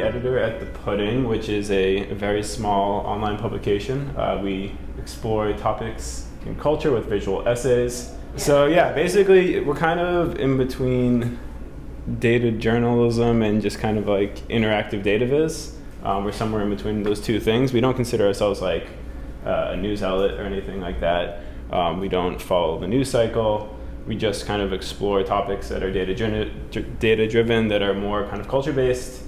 the editor at The Pudding, which is a, a very small online publication. Uh, we explore topics in culture with visual essays. So, yeah, basically, we're kind of in between data journalism and just kind of like interactive data viz. Um, we're somewhere in between those two things. We don't consider ourselves like uh, a news outlet or anything like that. Um, we don't follow the news cycle. We just kind of explore topics that are data, data driven, that are more kind of culture based.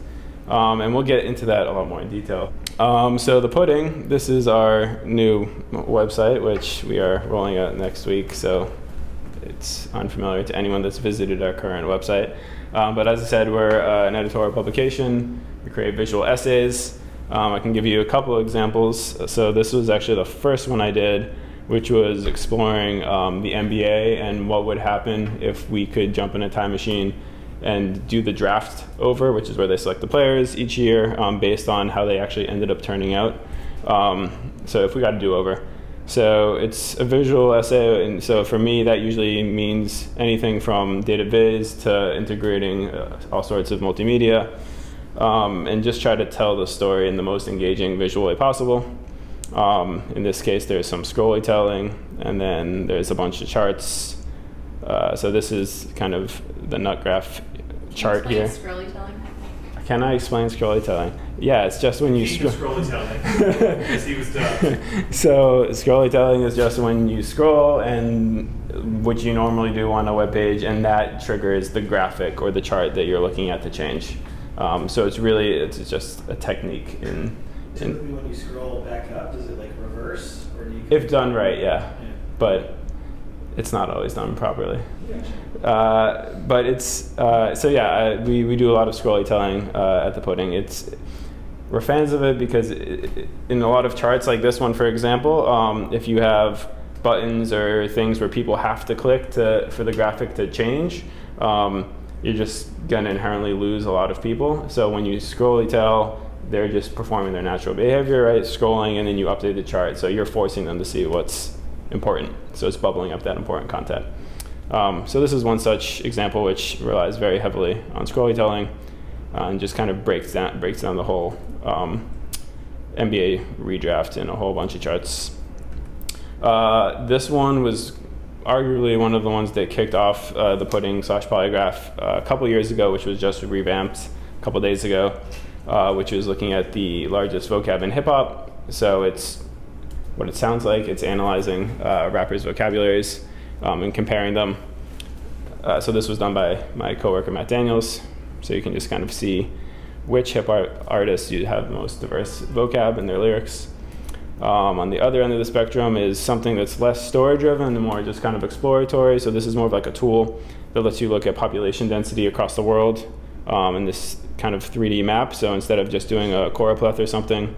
Um, and we'll get into that a lot more in detail. Um, so the pudding, this is our new website, which we are rolling out next week. So it's unfamiliar to anyone that's visited our current website. Um, but as I said, we're uh, an editorial publication. We create visual essays. Um, I can give you a couple examples. So this was actually the first one I did, which was exploring um, the NBA and what would happen if we could jump in a time machine and do the draft over, which is where they select the players each year um, based on how they actually ended up turning out. Um, so if we got a do-over. So it's a visual essay, and so for me that usually means anything from data viz to integrating uh, all sorts of multimedia, um, and just try to tell the story in the most engaging visual way possible. Um, in this case, there's some scrolly telling, and then there's a bunch of charts. Uh, so this is kind of the nut graph chart here. Telling. Can I explain scrolly telling? Yeah, it's just when you scroll. scrolly telling, because he was done. So scrolly telling is just when you scroll and what you normally do on a web page, and that triggers the graphic or the chart that you're looking at to change. Um, so it's really it's just a technique in. Typically, when you scroll back up, does it like reverse, or do you? If done right, yeah. yeah. But it's not always done properly. Uh, but it's uh, so yeah. we we do a lot of scrolly telling uh, at the pudding. It's we're fans of it because it, in a lot of charts like this one, for example, um, if you have buttons or things where people have to click to for the graphic to change, um, you're just gonna inherently lose a lot of people. So when you scrolly tell, they're just performing their natural behavior, right? Scrolling, and then you update the chart. So you're forcing them to see what's important. So it's bubbling up that important content. Um, so this is one such example which relies very heavily on scrolly telling uh, and just kind of breaks down, breaks down the whole um, NBA redraft in a whole bunch of charts. Uh, this one was arguably one of the ones that kicked off uh, the pudding slash polygraph uh, a couple years ago, which was just revamped a couple days ago, uh, which was looking at the largest vocab in hip hop. So it's what it sounds like. It's analyzing uh, rappers' vocabularies um, and comparing them. Uh, so this was done by my coworker Matt Daniels. So you can just kind of see which hip hop artists you have the most diverse vocab in their lyrics. Um, on the other end of the spectrum is something that's less story driven and more just kind of exploratory. So this is more of like a tool that lets you look at population density across the world um, in this kind of 3D map. So instead of just doing a choropleth or something,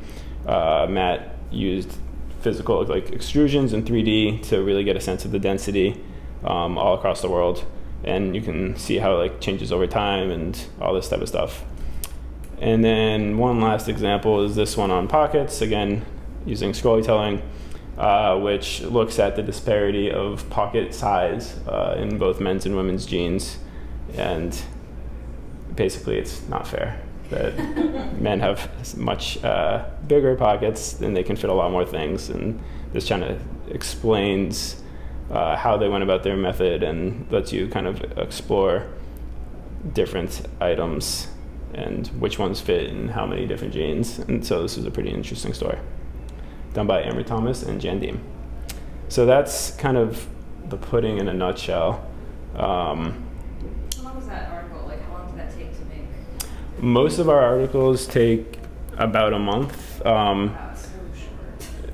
uh, Matt used physical like extrusions in 3D to really get a sense of the density um, all across the world. And you can see how it like changes over time and all this type of stuff. And then one last example is this one on pockets, again, using scrolly telling, uh, which looks at the disparity of pocket size uh, in both men's and women's jeans. And basically, it's not fair that men have much uh, bigger pockets and they can fit a lot more things. And this kind of explains uh, how they went about their method and lets you kind of explore different items and which ones fit in how many different jeans. And so this is a pretty interesting story done by Amber Thomas and Jan Diehm. So that's kind of the pudding in a nutshell. Um, Most of our articles take about a month. Um,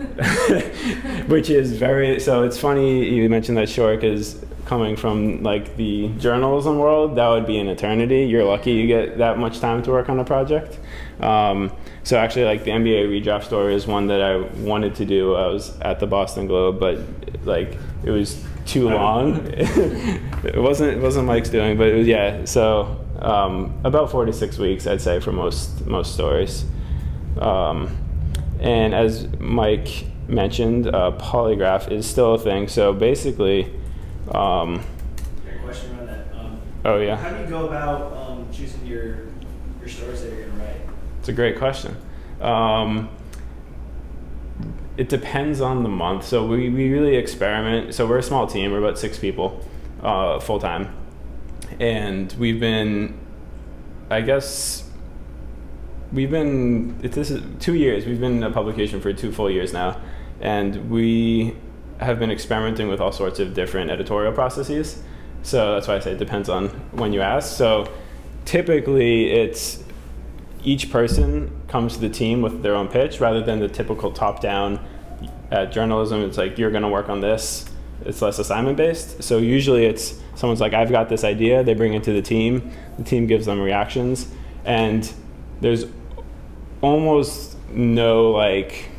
which is very so it's funny you mentioned that short is coming from like the journalism world that would be an eternity you're lucky you get that much time to work on a project um, so actually like the nba redraft story is one that i wanted to do i was at the boston globe but like it was too long it wasn't it wasn't mike's doing but it was yeah so um, about four to six weeks, I'd say, for most most stories. Um, and as Mike mentioned, uh, polygraph is still a thing. So basically, um, question around that. Um, oh yeah. How do you go about um, choosing your your stories that you're gonna write? It's a great question. Um, it depends on the month. So we, we really experiment. So we're a small team. We're about six people uh, full time, and we've been, I guess, we've been. It, this is two years. We've been a publication for two full years now, and we have been experimenting with all sorts of different editorial processes. So that's why I say it depends on when you ask. So typically, it's each person comes to the team with their own pitch rather than the typical top down at uh, journalism it's like you're going to work on this it's less assignment based so usually it's someone's like i've got this idea they bring it to the team. The team gives them reactions. And there's almost no like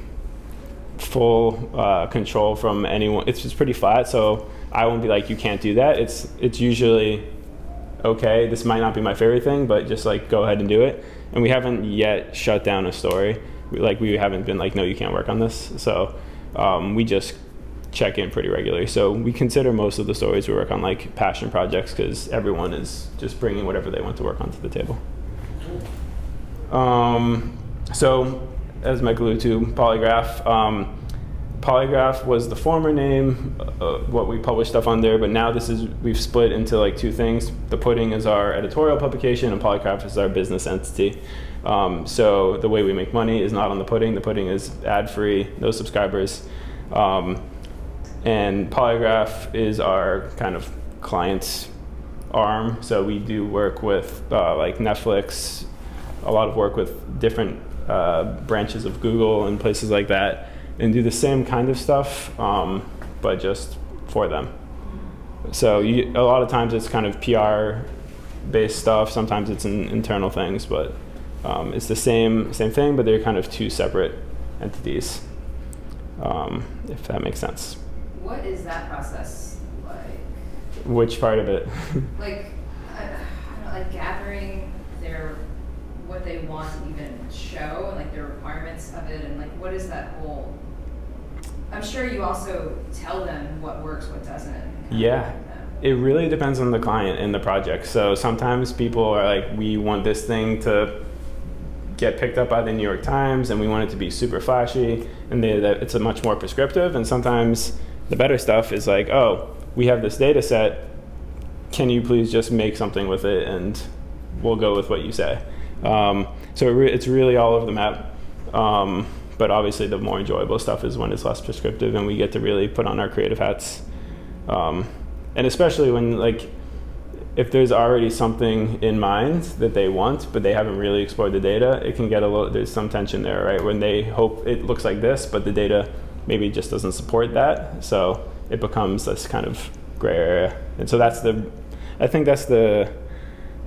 full uh, control from anyone. It's just pretty flat so i won't be like you can't do that. It's it's usually okay this might not be my favorite thing but just like go ahead and do it. And we haven't yet shut down a story. We, like we haven't been like, no, you can't work on this. So um, we just check in pretty regularly. So we consider most of the stories we work on like passion projects because everyone is just bringing whatever they want to work on to the table. Um, so as Mike alluded to, Polygraph. Um, Polygraph was the former name, uh, what we publish stuff on there, but now this is we've split into like two things. The Pudding is our editorial publication, and Polygraph is our business entity. Um, so the way we make money is not on the Pudding. The Pudding is ad-free, no subscribers, um, and Polygraph is our kind of client's arm. So we do work with uh, like Netflix, a lot of work with different uh, branches of Google and places like that and do the same kind of stuff, um, but just for them. So you, a lot of times it's kind of PR based stuff. Sometimes it's in internal things, but um, it's the same same thing, but they're kind of two separate entities. Um, if that makes sense. What is that process like? Which part of it? like, I, I don't know, like gathering their what they want to even show and like their requirements of it, and like what is that whole I'm sure you also tell them what works, what doesn't. Yeah. It really depends on the client and the project. So sometimes people are like, we want this thing to get picked up by the New York Times and we want it to be super flashy and they, that it's a much more prescriptive. And sometimes the better stuff is like, oh, we have this data set. Can you please just make something with it and we'll go with what you say. Um, so it re it's really all over the map. Um, but obviously the more enjoyable stuff is when it's less prescriptive and we get to really put on our creative hats um, and especially when like if there's already something in mind that they want but they haven't really explored the data it can get a little there's some tension there right when they hope it looks like this but the data maybe just doesn't support that so it becomes this kind of gray area and so that's the i think that's the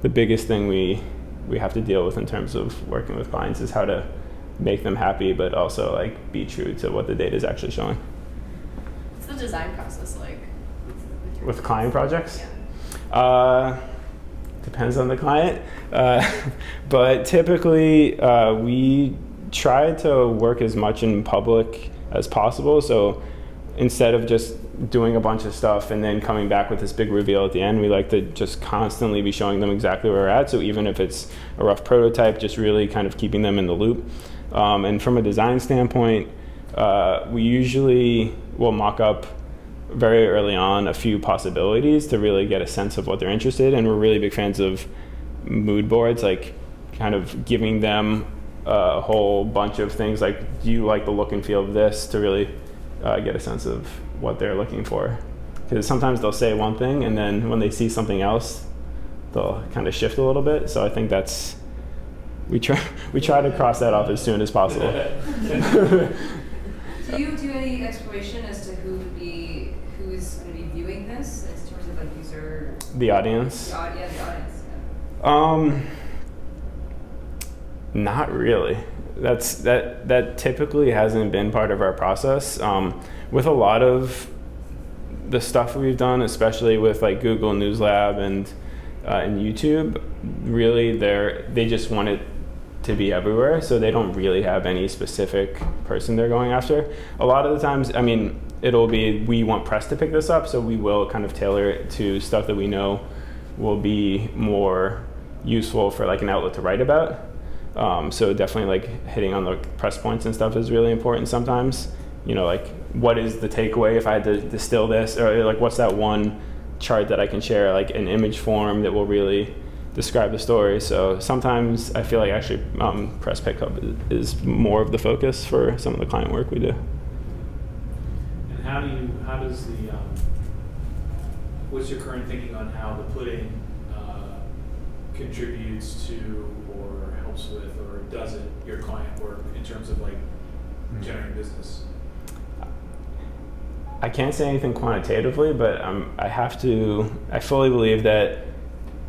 the biggest thing we we have to deal with in terms of working with clients is how to make them happy, but also like be true to what the data is actually showing. What's the design process like? With, client projects? Yeah. Uh, depends on the client, uh, but typically uh, we try to work as much in public as possible. So instead of just doing a bunch of stuff and then coming back with this big reveal at the end, we like to just constantly be showing them exactly where we're at. So even if it's a rough prototype, just really kind of keeping them in the loop. Um, and from a design standpoint, uh, we usually will mock up very early on a few possibilities to really get a sense of what they're interested in. We're really big fans of mood boards, like kind of giving them a whole bunch of things like, do you like the look and feel of this to really uh, get a sense of what they're looking for. Because sometimes they'll say one thing and then when they see something else, they'll kind of shift a little bit. So I think that's we try we try to cross that off as soon as possible. do you do any exploration as to who would be who's going to be viewing this in terms of like user? The audience. The, yeah, the audience. Yeah. Um, not really. That's that that typically hasn't been part of our process. Um, with a lot of the stuff we've done, especially with like Google News Lab and uh, and YouTube, really they're they just want it to be everywhere, so they don't really have any specific person they're going after. A lot of the times, I mean, it'll be we want press to pick this up, so we will kind of tailor it to stuff that we know will be more useful for like an outlet to write about. Um, so definitely like hitting on the press points and stuff is really important sometimes. You know, like what is the takeaway if I had to distill this, or like what's that one chart that I can share, like an image form that will really describe the story. So sometimes I feel like actually um, press pickup is more of the focus for some of the client work we do. And how do you, how does the, um, what's your current thinking on how the pudding uh, contributes to helps with or does it your client work in terms of like generating business? I can't say anything quantitatively, but um, I have to. I fully believe that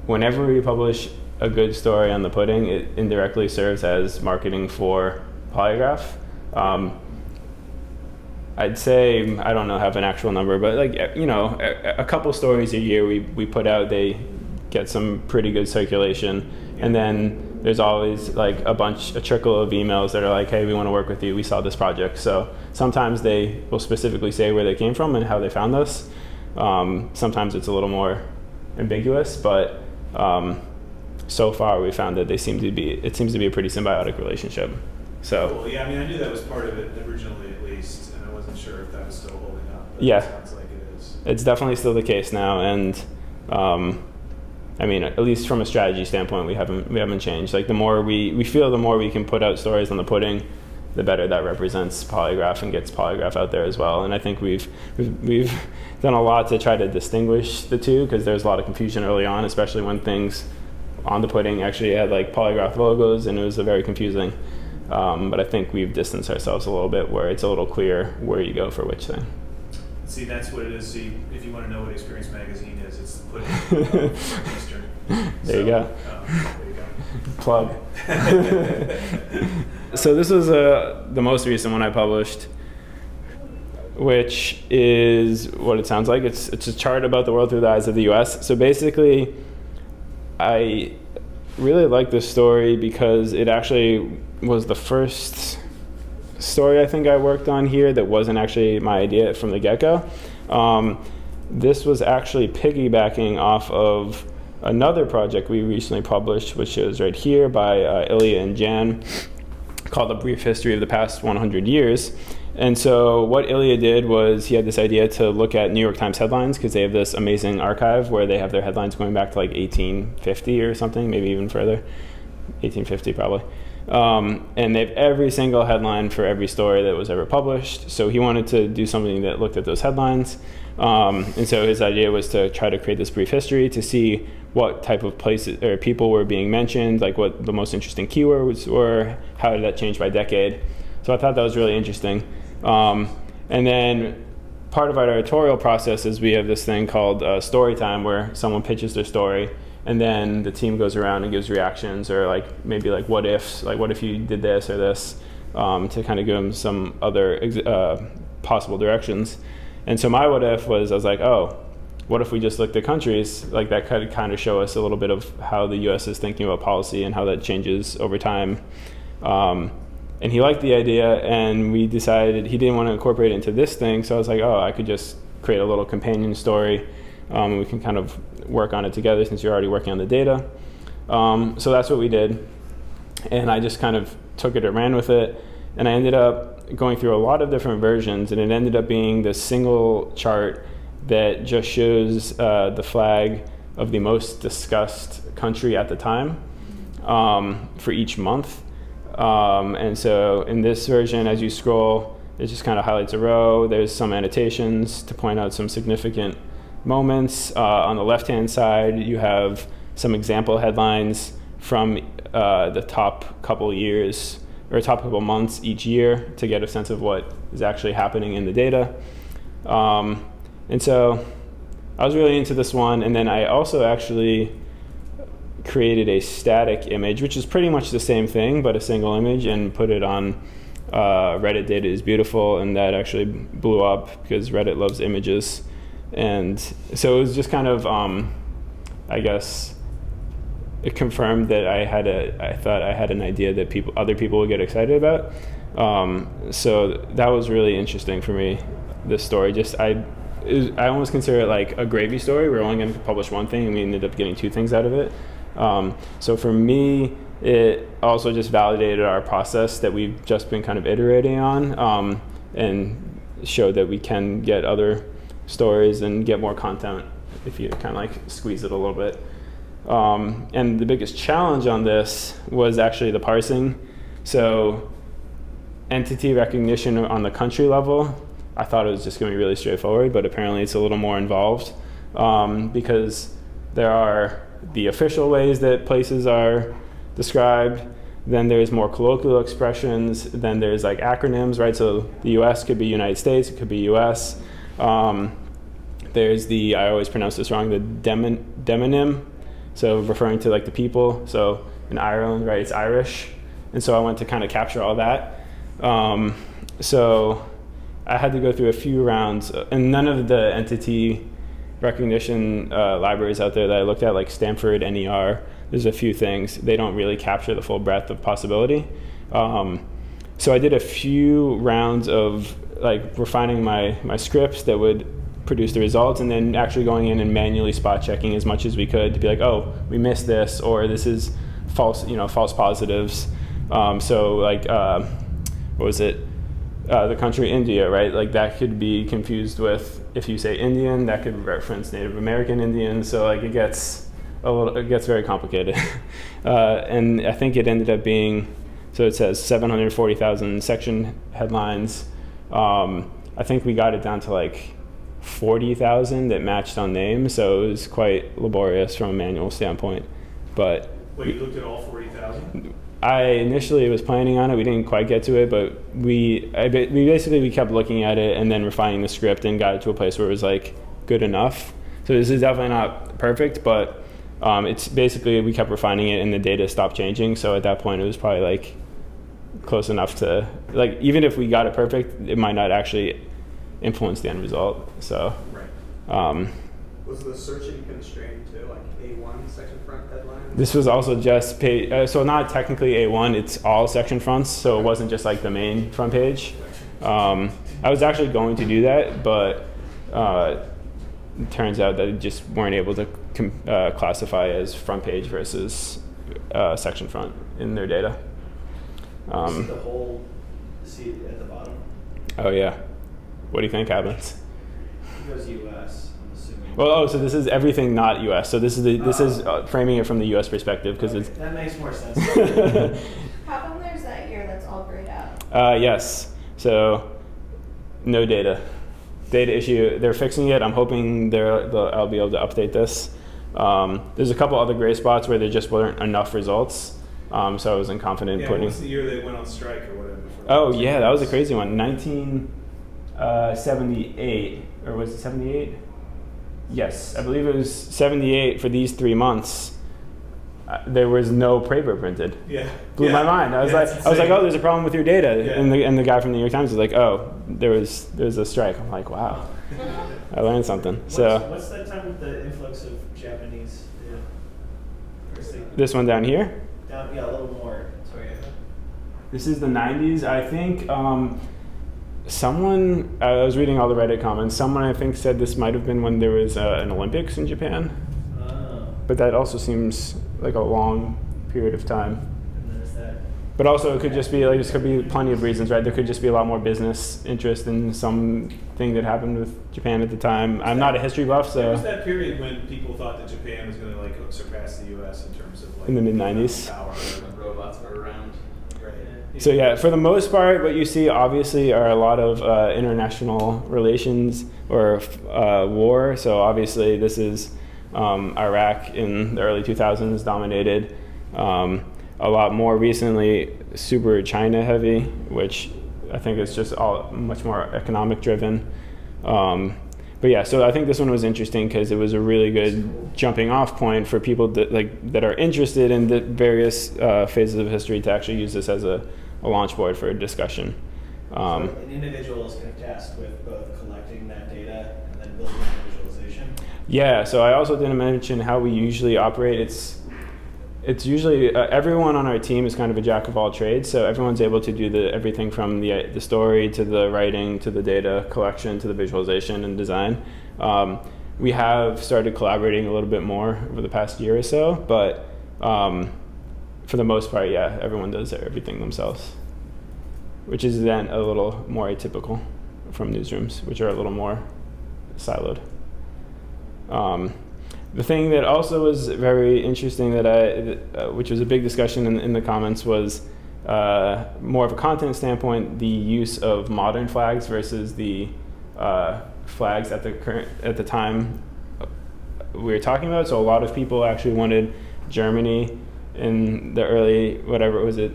whenever we publish a good story on the pudding, it indirectly serves as marketing for Polygraph. Um, I'd say I don't know have an actual number, but like you know, a, a, couple stories a year we, we put out, they get some pretty good circulation, and then there's always like a bunch, a trickle of emails that are like, hey, we want to work with you. We saw this project. So sometimes they will specifically say where they came from and how they found us. Um, sometimes it's a little more ambiguous, but um, so far we found that they seem to be, it seems to be a pretty symbiotic relationship. So cool. yeah, I mean, I knew that was part of it originally, at least, and I wasn't sure if that was still holding up. yeah, it sounds like it is. It's definitely still the case now, and um, I mean, at least from a strategy standpoint, we haven't we haven't changed. Like the more we we feel, the more we can put out stories on the pudding, the better that represents polygraph and gets polygraph out there as well. And I think we've we've, we've done a lot to try to distinguish the two because there's a lot of confusion early on, especially when things on the pudding actually had like polygraph logos, and it was very confusing. Um, but I think we've distanced ourselves a little bit where it's a little clear where you go for which thing. See, that's what it is. See, if you want to know what Experience Magazine is, it's the pudding. Eastern. There So, you go. um, there you go. Plug. so this was uh, the most recent one I published, which is what it sounds like. It's it's a chart about the world through the eyes of the U.S. So basically, I really like this story because it actually was the first story I think I worked on here that wasn't actually my idea from the get go. Um, this was actually piggybacking off of another project we recently published, which is right here by uh, Ilya and Jan, called A Brief History of the Past 100 Years. And so, what Ilya did was he had this idea to look at New York Times headlines because they have this amazing archive where they have their headlines going back to like 1850 or something, maybe even further. 1850 probably. Um, and they have every single headline for every story that was ever published. So he wanted to do something that looked at those headlines. Um, and so his idea was to try to create this brief history to see what type of places or people were being mentioned, like what the most interesting keywords were, how did that change by decade. So I thought that was really interesting. Um, and then part of our editorial process is we have this thing called uh, story time where someone pitches their story and then the team goes around and gives reactions or like maybe like what ifs like what if you did this or this um, to kind of give them some other uh, possible directions. And so my what if was i was like oh what if we just looked at countries? Like that could kind of show us a little bit of how the us is thinking about policy and how that changes over time. Um, and he liked the idea and we decided he didn't want to incorporate it into this thing so i was like oh i could just create a little companion story um, and we can kind of work on it together since you're already working on the data. Um, so that's what we did. And I just kind of took it and ran with it. And I ended up going through a lot of different versions, and it ended up being this single chart that just shows uh, the flag of the most discussed country at the time um, for each month. Um, and so in this version, as you scroll, it just kind of highlights a row. There's some annotations to point out some significant moments. Uh, on the left hand side, you have some example headlines from uh, the top couple years or top couple months each year to get a sense of what is actually happening in the data. Um, and so I was really into this one. And then I also actually created a static image, which is pretty much the same thing, but a single image, and put it on uh, Reddit Data is Beautiful. And that actually blew up because Reddit loves images and so it was just kind of um, I guess it confirmed that I had a I thought I had an idea that people other people would get excited about. Um, so that was really interesting for me. This story, just I I almost consider it like a gravy story. We're only going to publish one thing, and we ended up getting two things out of it. Um, so for me, it also just validated our process that we've just been kind of iterating on um, and showed that we can get other stories and get more content if you kind of like squeeze it a little bit. Um, and the biggest challenge on this was actually the parsing. So entity recognition on the country level, I thought it was just going to be really straightforward, but apparently it's a little more involved um, because there are the official ways that places are described. Then there's more colloquial expressions. Then there's like acronyms, right? So the U.S. could be United States. It could be U.S. Um, there's the I always pronounce this wrong. The demon, demonym, so referring to like the people. So in Ireland, right? It's Irish, and so I went to kind of capture all that. Um, so I had to go through a few rounds, and none of the entity recognition uh, libraries out there that I looked at, like Stanford NER, there's a few things. They don't really capture the full breadth of possibility. Um, so I did a few rounds of like refining my, my scripts that would produce the results and then actually going in and manually spot checking as much as we could to be like, oh, we missed this or this is false, you know, false positives. Um, so like, uh, what was it? Uh, the country India, right? Like that could be confused with if you say Indian, that could reference Native American Indian. So like it gets a little, it gets very complicated. uh, and I think it ended up being, so it says 740,000 section headlines. Um, I think we got it down to like 40,000 that matched on name. So it was quite laborious from a manual standpoint. But Wait, you looked at all 40,000? I initially was planning on it. We didn't quite get to it, but we I, we basically we kept looking at it and then refining the script and got it to a place where it was like good enough. So this is definitely not perfect, but um, it's basically we kept refining it and the data stopped changing. So at that point, it was probably like close enough to like even if we got it perfect, it might not actually influence the end result. So. Right. Um, was the searching constrained to like A1 section front deadline? This was also just page, uh, so not technically A1, it's all section fronts, so it wasn't just like the main front page. Um, I was actually going to do that, but uh, it turns out that it just weren't able to uh, classify as front page versus uh, section front in their data. Um, the whole seat at the bottom? Oh, yeah. What do you think happens? It goes US. Well, oh, so this is everything not U.S. So this is the, this is uh, framing it from the U.S. perspective because okay, it's that makes more sense. How come there's that year that's all grayed out? Uh, yes. So no data. Data issue. They're fixing it. I'm hoping they're, I'll be able to update this. Um, there's a couple other gray spots where there just weren't enough results. Um, so I wasn't confident yeah, putting. What's the year they went on strike or whatever? Oh yeah, that was a crazy one. 1978 uh, or was it 78? Yes, I believe it was 78 for these three months. Uh, there was no paper printed. Yeah. Blew yeah. my mind. I was yeah, like, I was like, oh, there's a problem with your data. Yeah. And the and the guy from the New York Times was like, oh, there was there was a strike. I'm like, wow, I learned something. What's, so what's that time with the influx of Japanese? Yeah. This one down here. Down, yeah, a little more. Sorry. This is the 90s. I think. Um, someone I was reading all the Reddit comments. Someone I think said this might have been when there was uh, an Olympics in Japan, oh. but that also seems like a long period of time. But also, it could just be like this could be plenty of reasons, right? There could just be a lot more business interest in something that happened with Japan at the time. I'm not a history buff, so. There was that period when people thought that Japan was going to like surpass the U.S. in terms of like in the mid '90s. Power when robots were around. So yeah, for the most part, what you see obviously are a lot of uh, international relations or uh, war. So obviously, this is um, Iraq in the early 2000s dominated. Um, a lot more recently, super China heavy, which I think is just all much more economic driven. Um, but yeah, so I think this one was interesting because it was a really good jumping off point for people that like that are interested in the various uh, phases of history to actually use this as a a launch board for a discussion. Um, so an individual is kind of tasked with both collecting that data and then building a visualization. Yeah. So I also didn't mention how we usually operate. It's it's usually uh, everyone on our team is kind of a jack of all trades. So everyone's able to do the everything from the the story to the writing to the data collection to the visualization and design. Um, we have started collaborating a little bit more over the past year or so, but um, for the most part, yeah, everyone does everything themselves, which is then a little more atypical from newsrooms, which are a little more siloed. Um, the thing that also was very interesting that I, uh, which was a big discussion in, in the comments, was uh, more of a content standpoint, the use of modern flags versus the uh, flags at the current at the time we were talking about. So a lot of people actually wanted Germany in the early whatever was it,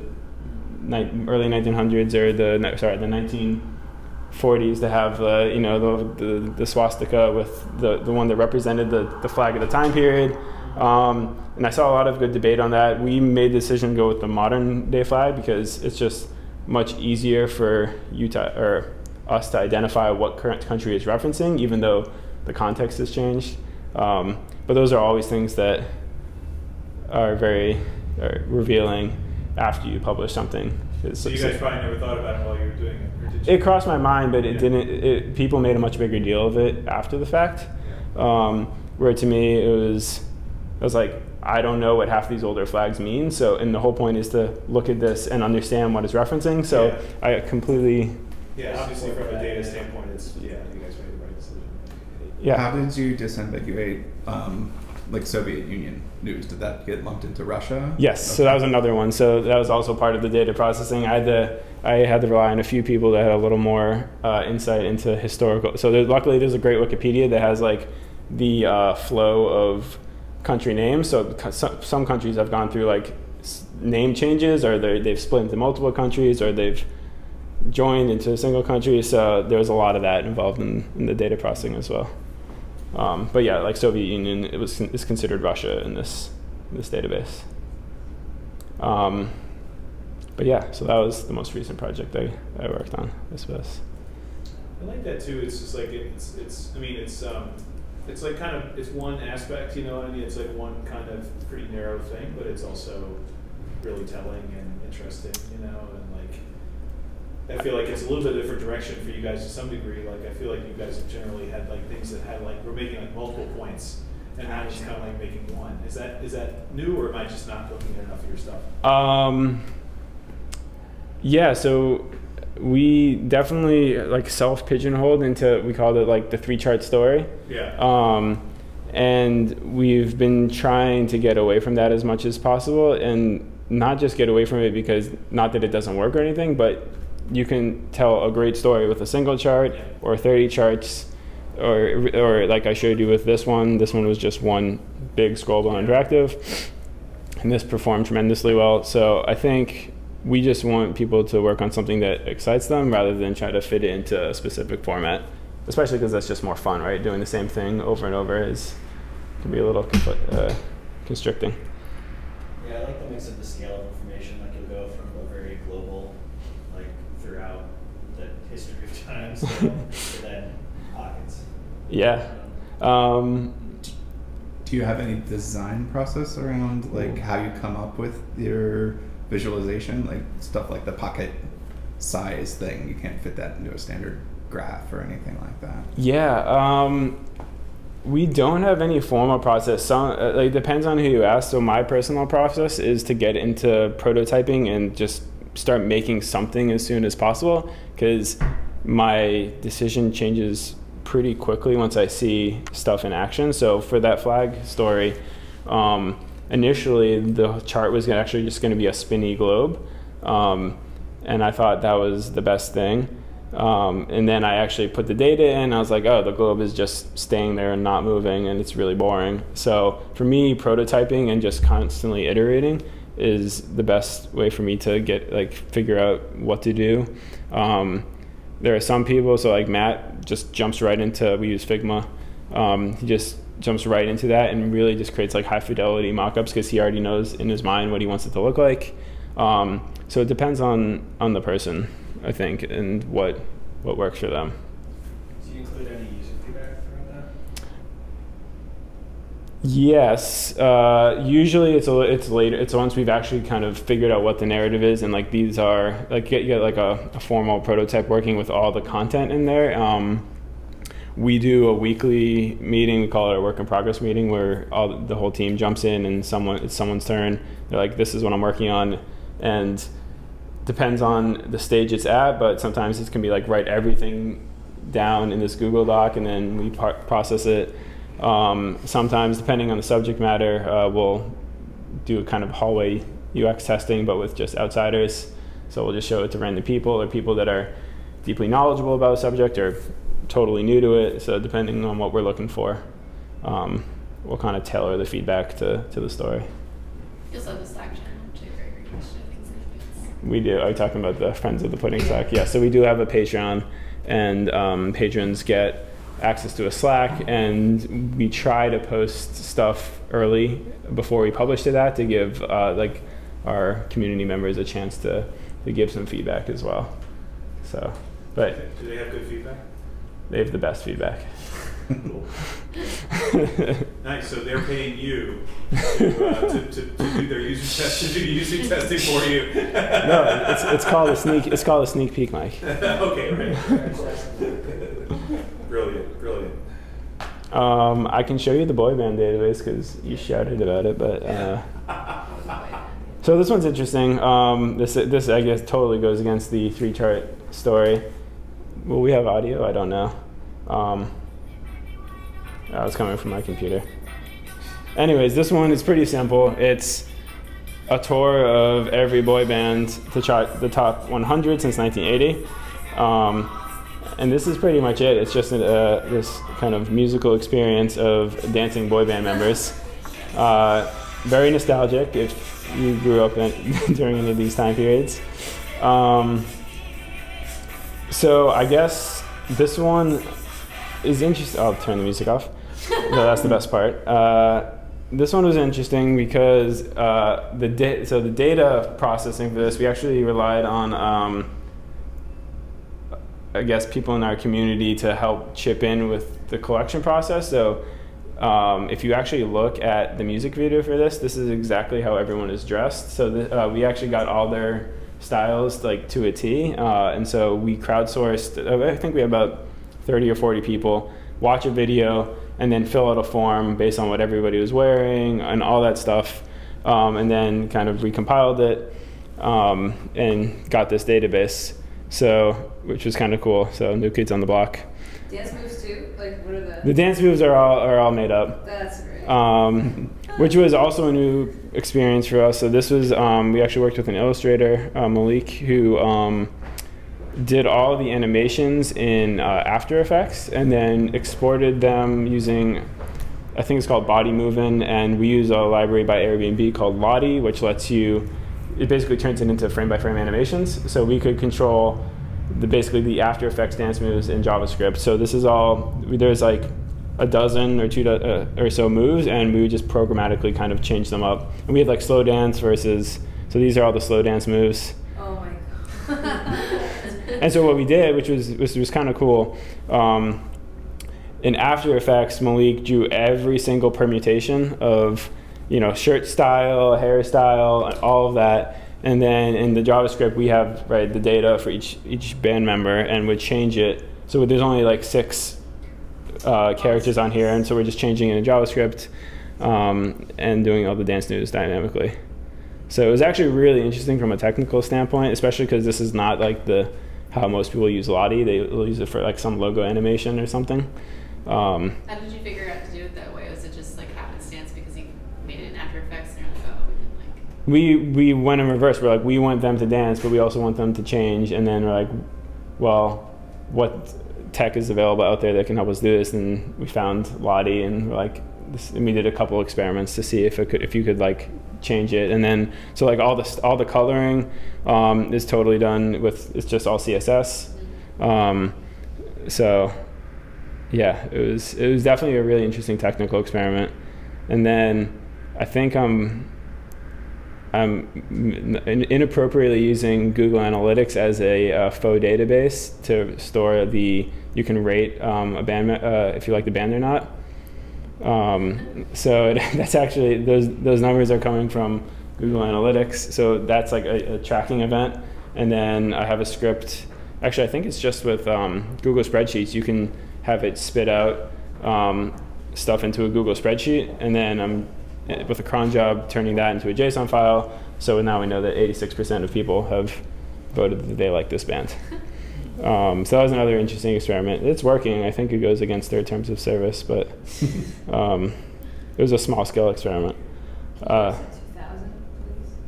early 1900s or the sorry the 1940s to have uh, you know the, the, the swastika with the the one that represented the the flag of the time period. Um, and I saw a lot of good debate on that. We made the decision to go with the modern day flag because it's just much easier for to or us to identify what current country is referencing, even though the context has changed. Um, but those are always things that are very are revealing after you publish something. 'Cause So you guys probably never thought about it while you were doing it, or did you? it crossed my mind, but it Yeah. didn't. It, people made a much bigger deal of it after the fact. Um, where to me, it was, I was like, I don't know what half these older flags mean. So, and the whole point is to look at this and understand what it's referencing. So, Yeah. I completely, Yeah, obviously from a data standpoint, it's, yeah, you guys made the right decision. yeah. How did you disambiguate um, like Soviet Union news? Did that get lumped into Russia? Yes, so that was another one. So that was also part of the data processing. I had to, I had to rely on a few people that had a little more uh, insight into historical. So luckily, there's a great Wikipedia that has like the uh, flow of country names. So some, countries have gone through like name changes, or they they've split into multiple countries, or they've joined into a single country. So there was a lot of that involved in, in the data processing as well. Um, but yeah, like Soviet Union, it was is considered Russia in this this database. Um, but yeah, so that was the most recent project I, I worked on. I suppose. I like that too. It's just like it's it's. I mean, it's um, it's like kind of it's one aspect. You know what I mean? It's like one kind of pretty narrow thing, but it's also really telling and interesting. You know, I feel like it's a little bit different direction for you guys to some degree. Like I feel like you guys have generally had like things that had like we're making like multiple points, and now it's kind of like making one. Is that is that new, or am I just not looking at enough of your stuff? Um, yeah, so we definitely like self pigeonholed into we called it like the three chart story. Yeah. Um, and we've been trying to get away from that as much as possible and not just get away from it because not that it doesn't work or anything, but you can tell a great story with a single chart or 30 charts or, or like I showed you with this one, this one was just one big scrollable interactive and this performed tremendously well. So I think we just want people to work on something that excites them rather than try to fit it into a specific format, especially because that's just more fun, right? Doing the same thing over and over is can be a little uh, constricting. Yeah, I like the mix of the scale of information. Like you'll go from a very global, like throughout the history of to then pockets. Yeah. Um, Do you have any design process around like how you come up with your visualization, like stuff like the pocket size thing? You can't fit that into a standard graph or anything like that. Yeah, um, we don't have any formal process. Some uh, like depends on who you ask. So my personal process is to get into prototyping and just start making something as soon as possible because my decision changes pretty quickly once I see stuff in action. So for that flag story, um, initially the chart was actually just going to be a spinny globe, um, and I thought that was the best thing. Um, and then I actually put the data in. I was like, oh, the globe is just staying there and not moving, and it's really boring. So for me, prototyping and just constantly iterating is the best way for me to get like figure out what to do. Um, there are some people, so like Matt just jumps right into. We use Figma. Um, he just jumps right into that and really just creates like high fidelity mockups because he already knows in his mind what he wants it to look like. Um, so it depends on on the person, I think, and what what works for them you include any user feedback around that? Yes, uh, usually it's a, it's later. It's once we've actually kind of figured out what the narrative is, and like these are like get, get like a, a formal prototype working with all the content in there. Um, we do a weekly meeting. We call it a work in progress meeting, where all the whole team jumps in and someone it's someone's turn. They're like, "This is what I'm working on," and depends on the stage it's at. But sometimes it can be like write everything down in this Google Doc and then we process it. Um, sometimes, depending on the subject matter, uh, we'll do a kind of hallway UX testing, but with just outsiders. So we'll just show it to random people or people that are deeply knowledgeable about a subject or totally new to it. So depending on what we're looking for, um, we'll kind of tailor the feedback to, to the story. You also have a Slack channel, which I very requested things in advance. We do. Are you talking about the Friends of the Pudding Slack? Yeah. So we do have a Patreon, and um, patrons get access to a Slack, and we try to post stuff early before we publish to that to give uh, like our community members a chance to, to give some feedback as well. So, but Do they have good feedback? they have the best feedback. Cool. Nice, so they're paying you to, uh, to, to, to do their user test, to do user testing for you. no, it's, it's called a sneak. It's called a sneak peek, Mike. okay, right. brilliant, brilliant. Um, I can show you the boy band database because you shouted about it, but. Uh, So this one's interesting. Um, this this I guess totally goes against the three chart story. Will we have audio? I don't know. Um, that was coming from my computer. Anyways, this one is pretty simple. It's a tour of every boy band to chart the top 100 since 1980. Um, and this is pretty much it. It's just uh, this kind of musical experience of dancing boy band members. Uh, very nostalgic if you grew up in, during any of these time periods. Um, so I guess this one is interesting. I'll turn the music off. so that's the best part. Uh, this one was interesting because uh, the da- so the data processing for this we actually relied on. Um, I guess people in our community to help chip in with the collection process. So um, if you actually look at the music video for this, this is exactly how everyone is dressed. So uh, we actually got all their styles like to a T, uh, and so we crowdsourced. uh, I think we have about 30 or 40 people watch a video and then fill out a form based on what everybody was wearing and all that stuff, um, and then kind of recompiled it um, and got this database. So, which was kind of cool. So, New Kids on the Block. Dance moves too? Like, what are the? The dance moves are all are all made up, That's great. um, which was also a new experience for us. So this was um, we actually worked with an illustrator, uh, Malik, who um, did all the animations in uh, After Effects and then exported them using. I think it's called Body Movin', and we use a library by Airbnb called Lottie, which lets you. It basically turns it into frame by frame animations. So we could control the basically the After Effects dance moves in JavaScript. So this is all there's like a dozen or two do, uh, or so moves, and we would just programmatically kind of change them up. And we had like slow dance versus so these are all the slow dance moves. oh my god. And so what we did, which was which was kind of cool, um, in After Effects, Malik drew every single permutation of you know shirt style, hairstyle, all of that. And then in the JavaScript, we have right the data for each each band member, and would change it. So there's only like six uh, characters on here, and so we're just changing it in JavaScript um, and doing all the dance news dynamically. So it was actually really interesting from a technical standpoint, especially because this is not like the how most people use Lottie. They will use it for like some logo animation or something. Um, How did you figure out to do it that way? Was it just like happenstance because you made it in After Effects and you're like, oh, we can like. We we went in reverse. We're like we want them to dance, but we also want them to change. And then we're like, well, what tech is available out there that can help us do this? And we found Lottie, and we're like, this, and we did a couple experiments to see if it could if you could like change it. And then so like all the all the coloring um, is totally done with it's just all CSS. Um, so yeah, it was it was definitely a really interesting technical experiment. And then I think I'm I'm inappropriately using Google Analytics as a uh, faux database to store the you can rate um, a band uh, if you like the band or not. Um, so it, that's actually those those numbers are coming from Google Analytics. So that's like a, a tracking event, and then I have a script. Actually, I think it's just with um, Google Spreadsheets. You can have it spit out um, stuff into a Google spreadsheet, and then I'm with a cron job turning that into a JSON file. So now we know that 86% of people have voted that they like this band. Um, so that was another interesting experiment. It's working. I think it goes against their terms of service, but um, it was a small scale experiment. Uh,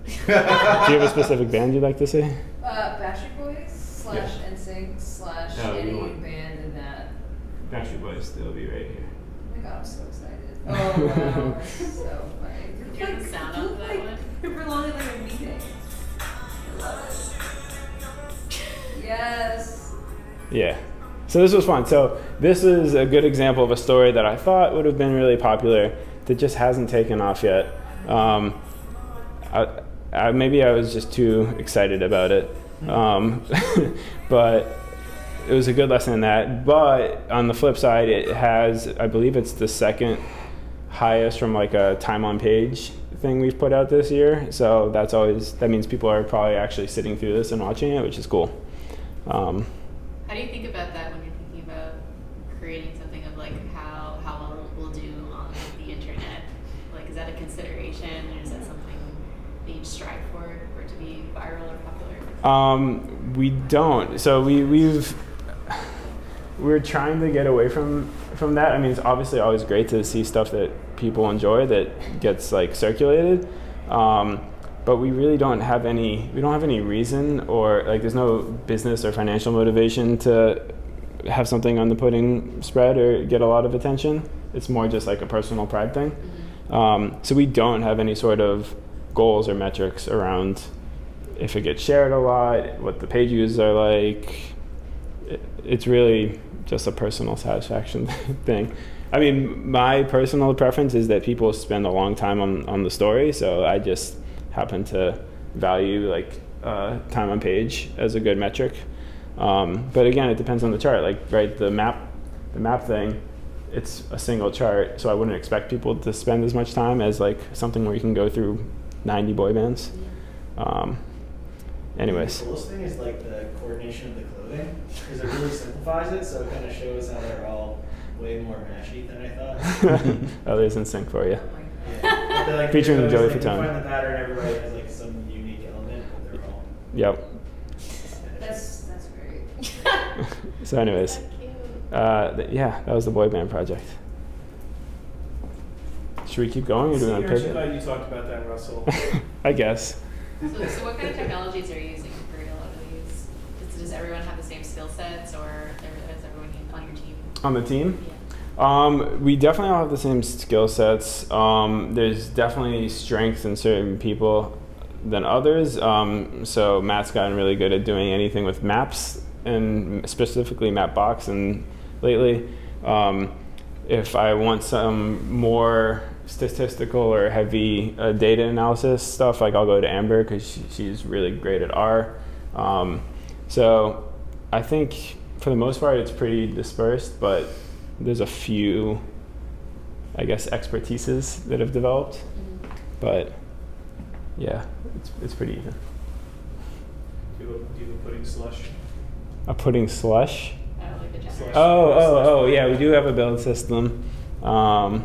do you have a specific band you'd like to see? Uh, Backstreet Boys slash NSYNC slash No, any band in that. Backstreet Boys, they'll be right here. Oh my god, I'm so excited. Oh wow, so funny. Hear the sound of that one? We're literally a meeting. I love it. Yes. Yeah. So this was fun. So this is a good example of a story that I thought would have been really popular that just hasn't taken off yet. Um, I, I, maybe I was just too excited about it. Um, but it was a good lesson in that. But on the flip side, it has, I believe it's the second highest from like a time on page thing we've put out this year. So that's always, that means people are probably actually sitting through this and watching it, which is cool. Um, How do you think about that when you're thinking about creating something of like how how well we'll do on the internet? Like, is that a consideration, or is that something that you strive for for it to be viral or popular? Um, we don't. So we we've we're trying to get away from from that. I mean, it's obviously always great to see stuff that people enjoy that gets like circulated. Um, but we really don't have any. We don't have any reason or like. There's no business or financial motivation to have something on the pudding spread or get a lot of attention. It's more just like a personal pride thing. Um, so we don't have any sort of goals or metrics around if it gets shared a lot, what the page views are like. It, it's really just a personal satisfaction thing. I mean, my personal preference is that people spend a long time on, on the story, so I just happen to value like uh, time on page as a good metric. Um, but again, it depends on the chart. Like, right, the map, the map thing, it's a single chart, so I wouldn't expect people to spend as much time as like something where you can go through 90 boy bands. Um, anyways. The coolest thing is like the coordination of the clothing, because it really simplifies it, so it kind of shows how they're all way more mashy than I thought. Others in sync for you. Oh my god. Yeah. But, like, Featuring there's Joey always, like, you Fatone. find the pattern, everybody has like some unique element, but they're all. Yep. That's that's great. So, anyways, uh, th- yeah, that was the boy band project. Should we keep going or do we want to See, I'm glad pivot? you talked about that, Russell. I guess. So, so what kind of technologies are you using to create a lot of these? Does, does everyone have the same skill sets, or is everyone on your team? On the team? Yeah. Um, we definitely all have the same skill sets. Um, there's definitely strengths in certain people than others. Um, so Matt's gotten really good at doing anything with maps and specifically Mapbox. And lately, um, if I want some more statistical or heavy uh, data analysis stuff, like I'll go to Amber because she, she's really great at R. Um, so I think for the most part it's pretty dispersed, but there's a few, I guess, expertises that have developed. But yeah, it's, it's pretty even. Do you have a, do you have a pudding slush? A pudding slush. I don't like the Slush. Oh, oh, oh, yeah, we do have a build system. Um,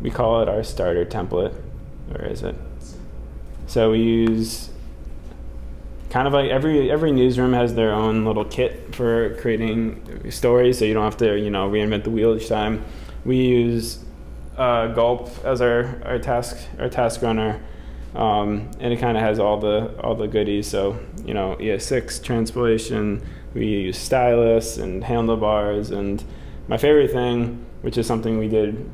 we call it our starter template. Where is it? So we use kind of like every every newsroom has their own little kit for creating stories, so you don't have to you know reinvent the wheel each time. We use uh, Gulp as our, our task our task runner, um, and it kind of has all the all the goodies. So you know ES6 translation. We use stylus and handlebars, and my favorite thing, which is something we did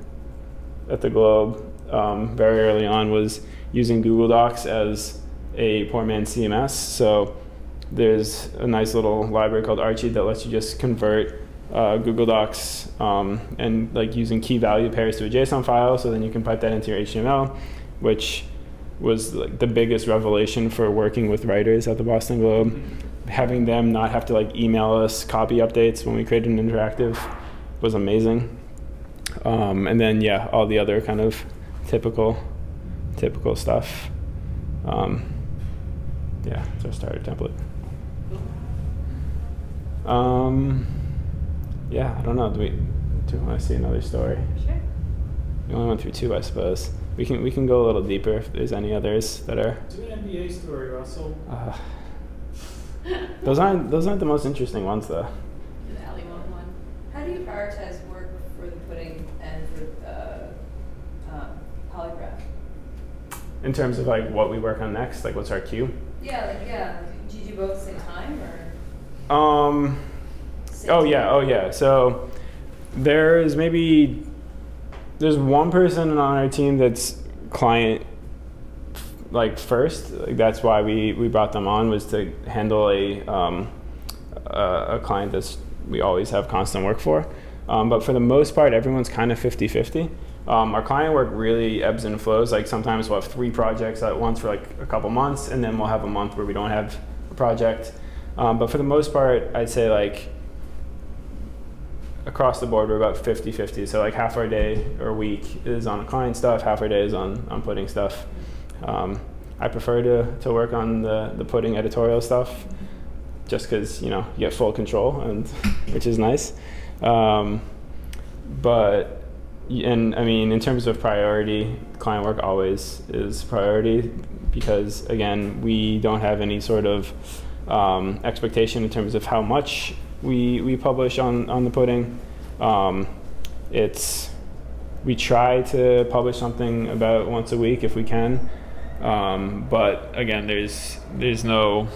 at the Globe um, very early on, was using Google Docs as a poor man's CMS. So there's a nice little library called Archie that lets you just convert uh, Google Docs um, and like using key value pairs to a JSON file. So then you can pipe that into your HTML, which was like the biggest revelation for working with writers at the Boston Globe. Having them not have to like email us copy updates when we created an interactive was amazing. Um, and then yeah, all the other kind of typical, typical stuff. Um, yeah, it's our starter template. Um, yeah, I don't know. Do we do we want to see another story? Sure. We only went through two, I suppose. We can we can go a little deeper if there's any others that are. Do an NBA story, Russell. Uh, those aren't those aren't the most interesting ones though. The alley one one. How do you prioritize work for the pudding and for the um, polygraph? In terms of like what we work on next, like what's our queue? Yeah, like, yeah, do you do both at the same time or? Um. same Oh time? yeah. Oh yeah. So there's maybe there's one person on our team that's client like first. Like that's why we we brought them on was to handle a um, a, a client that's we always have constant work for. Um, but for the most part, everyone's kind of 50-50. Um, our client work really ebbs and flows. Like sometimes we'll have three projects at once for like a couple months, and then we'll have a month where we don't have a project. Um, but for the most part, I'd say like across the board, we're about 50 50. So, like, half our day or week is on client stuff, half our day is on, on pudding stuff. Um, I prefer to, to work on the, the pudding editorial stuff just because, you know, you get full control, and which is nice. Um, but, and I mean, in terms of priority, client work always is priority because, again, we don't have any sort of um, expectation in terms of how much we, we publish on, on the pudding. Um, it's we try to publish something about once a week if we can, um, but again, there's there's no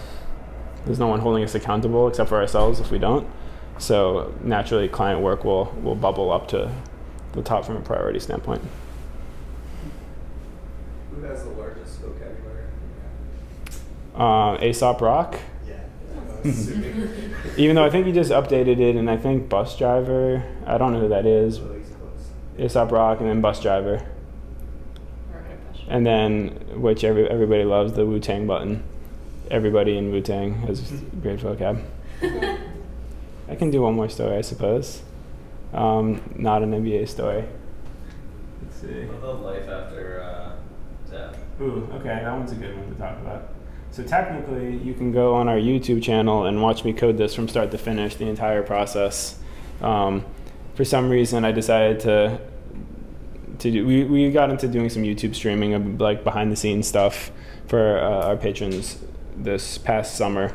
there's no one holding us accountable except for ourselves if we don't. So naturally, client work will will bubble up to the top from a priority standpoint. Who has the largest vocabulary? Uh, Aesop Rock, Yeah. Even though I think he just updated it, and I think Busdriver. I don't know who that is. So he's. Aesop Rock, and then Busdriver. Or a question. And then, which every, everybody loves, the Wu Tang button. Everybody in Wu Tang has great vocab. I can do one more story, I suppose. Um, not an NBA story. Let's see. What about life after uh, death? Ooh, okay, that one's a good one to talk about. So technically, you can go on our YouTube channel and watch me code this from start to finish, the entire process. Um, for some reason, I decided to to do. We, we got into doing some YouTube streaming of like behind the scenes stuff for uh, our patrons this past summer.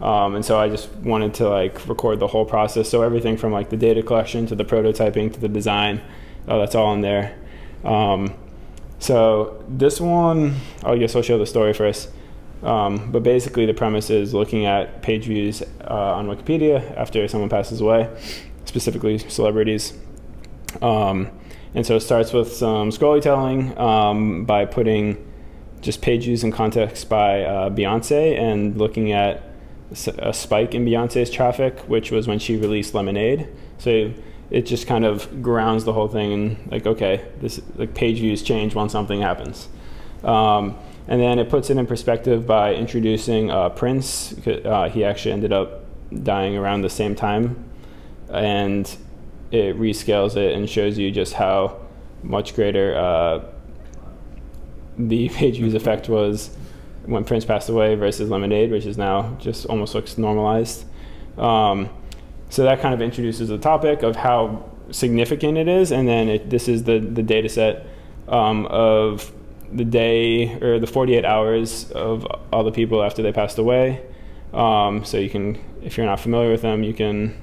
Um, and so I just wanted to like record the whole process. So everything from like the data collection to the prototyping to the design, oh, that's all in there. Um, so this one, I guess I'll show the story first. Um, but basically, the premise is looking at page views uh, on Wikipedia after someone passes away, specifically celebrities. Um, and so it starts with some storytelling um, by putting just page views in context by uh, Beyonce and looking at a spike in Beyonce's traffic, which was when she released Lemonade. So it just kind of grounds the whole thing and like, okay, this like page views change when something happens. Um, and then it puts it in perspective by introducing uh, Prince. Uh, he actually ended up dying around the same time, and it rescales it and shows you just how much greater uh, the page views effect was when Prince passed away versus Lemonade, which is now just almost looks normalized. Um, so that kind of introduces the topic of how significant it is, and then it, this is the the data set um, of the day or the 48 hours of all the people after they passed away. Um, so you can, if you're not familiar with them, you can.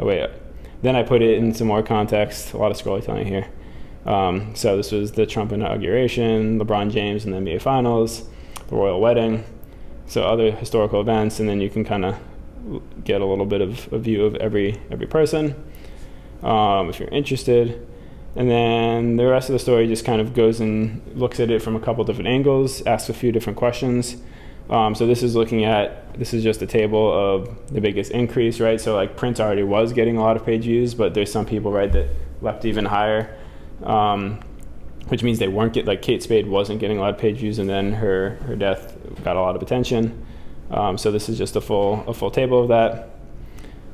Oh wait, then I put it in some more context. A lot of storytelling here. Um, so this was the Trump inauguration, LeBron James in the NBA Finals, the royal wedding, so other historical events, and then you can kind of get a little bit of a view of every every person um, if you're interested. And then the rest of the story just kind of goes and looks at it from a couple different angles, asks a few different questions. Um, so this is looking at this is just a table of the biggest increase, right? So like Prince already was getting a lot of page views, but there's some people right that leapt even higher, um, which means they weren't get like Kate Spade wasn't getting a lot of page views, and then her her death got a lot of attention. Um, so this is just a full a full table of that,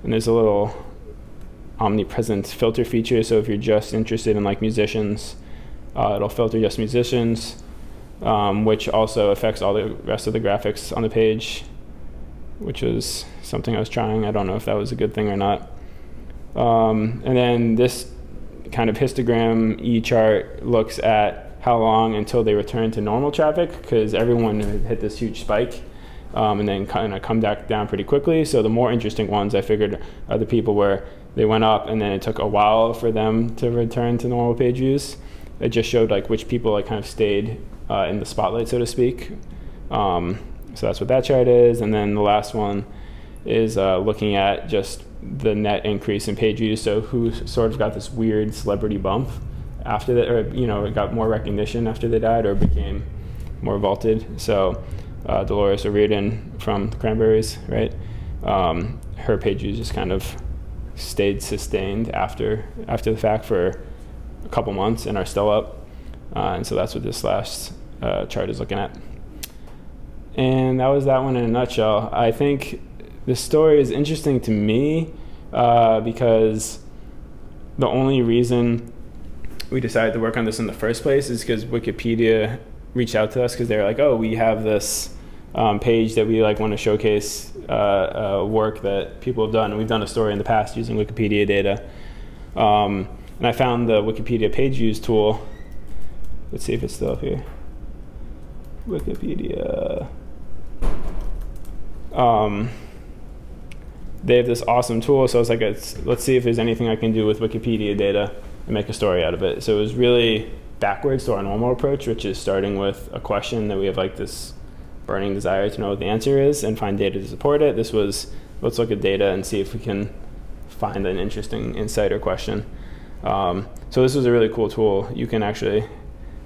and there's a little omnipresent filter feature. So if you're just interested in like musicians, uh, it'll filter just musicians, um, which also affects all the rest of the graphics on the page. which was something I was trying. I don't know if that was a good thing or not. Um, and then this kind of histogram E chart looks at how long until they return to normal traffic because everyone hit this huge spike um, and then kind of come back down pretty quickly. So the more interesting ones I figured are the people where they went up and then it took a while for them to return to normal page views. It just showed like which people like kind of stayed uh, in the spotlight, so to speak. Um, so that's what that chart is. And then the last one is uh, looking at just the net increase in page views. So who sort of got this weird celebrity bump after that, or you know, got more recognition after they died, or became more vaulted. So uh, Dolores O'Riordan from the Cranberries, right? Um, her page views just kind of stayed sustained after after the fact for a couple months and are still up. Uh, and so that's what this last uh, chart is looking at. And that was that one in a nutshell. I think the story is interesting to me uh, because the only reason we decided to work on this in the first place is because Wikipedia reached out to us because they're like, oh, we have this um, page that we like want to showcase uh, uh, work that people have done. We've done a story in the past using Wikipedia data. Um, and I found the Wikipedia page views tool. Let's see if it's still up here. Wikipedia. Um, they have this awesome tool. So I was like, let's see if there's anything I can do with Wikipedia data and make a story out of it. So it was really backwards to our normal approach, which is starting with a question that we have like this burning desire to know what the answer is and find data to support it. This was let's look at data and see if we can find an interesting insight or question. Um, so this was a really cool tool. You can actually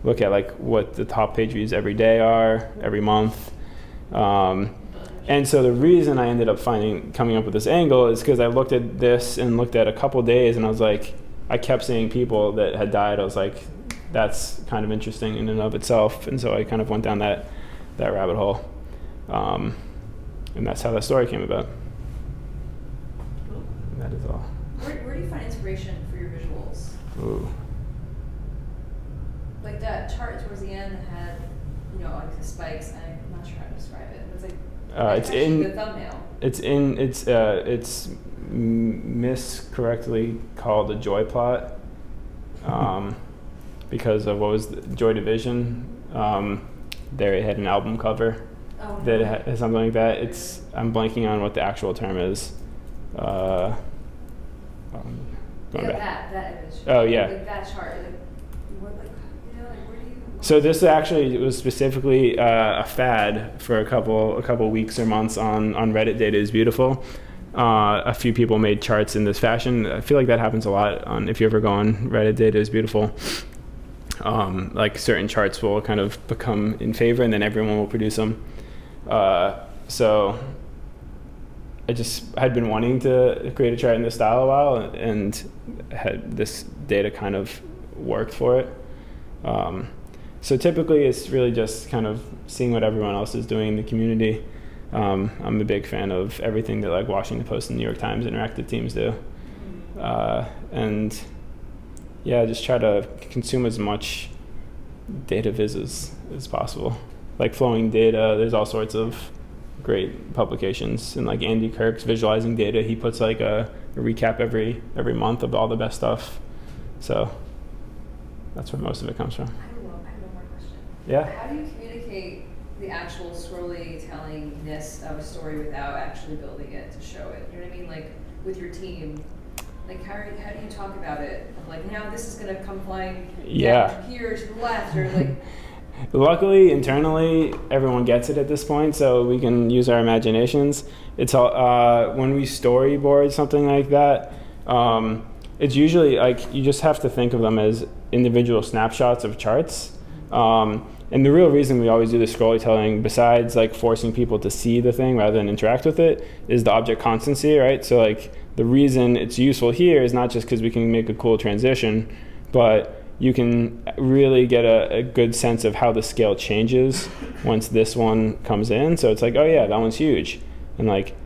look at like what the top page views every day are, every month. Um, and so the reason I ended up finding coming up with this angle is because I looked at this and looked at a couple days and I was like, I kept seeing people that had died. I was like, that's kind of interesting in and of itself. And so I kind of went down that that rabbit hole, um, and that's how that story came about. And that is all. Where, where do you find inspiration for your visuals? Ooh. Like that chart towards the end that had, you know, like the spikes. I'm not sure how to describe it. It's like Uh, it's in. the thumbnail. It's in. It's uh. It's miscorrectly called a joy plot, um, because of what was the, Joy Division. Um, it had an album cover Oh, that no. ha- something like that. It's I'm blanking on what the actual term is. Uh, um, going yeah, back. that that image. Oh, yeah. Like that chart. Like, what, like, you know, like where do you? So this actually was specifically uh, a fad for a couple a couple weeks or months on on Reddit. Data is beautiful. Uh, a few people made charts in this fashion. I feel like that happens a lot on if you ever go on Reddit. Data is beautiful. Um, like certain charts will kind of become in favor, and then everyone will produce them. Uh, so I just had been wanting to create a chart in this style a while, and had this data kind of worked for it. Um, so typically, it's really just kind of seeing what everyone else is doing in the community. Um, I'm a big fan of everything that like Washington Post and New York Times interactive teams do, uh, and yeah, just try to consume as much data viz as, as possible. Like FlowingData, there's all sorts of great publications, and like Andy Kirk's visualizing data, he puts like a, a recap every every month of all the best stuff. So that's where most of it comes from. I have one, I have one more question. Yeah. How do you communicate the actual storytellingness of a story without actually building it to show it? You know what I mean? Like with your team, like how, are, how do you talk about it? Like now this is gonna come flying Yeah. down here to the left, or like Luckily, internally, everyone gets it at this point, so we can use our imaginations. It's all uh, when we storyboard something like that. Um, it's usually like you just have to think of them as individual snapshots of charts. Um, and the real reason we always do the scrollytelling, besides like forcing people to see the thing rather than interact with it, is the object constancy, right? So like the reason it's useful here is not just because we can make a cool transition, but you can really get a, a good sense of how the scale changes once this one comes in. So it's like, oh yeah, that one's huge, and like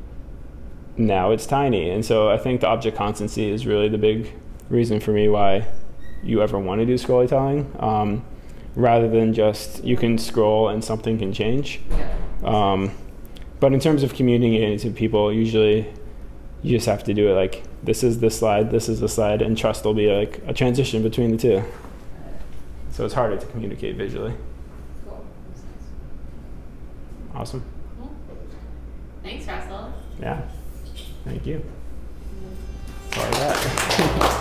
now it's tiny. And so I think the object constancy is really the big reason for me why you ever want to do scrollytelling, um, rather than just you can scroll and something can change. Um, but in terms of communicating to people, usually you just have to do it like this is this slide, this is the slide, and trust will be like a transition between the two. So it's harder to communicate visually. Cool. Awesome. Cool. Thanks, Russell. Yeah. Thank you. That's all I got.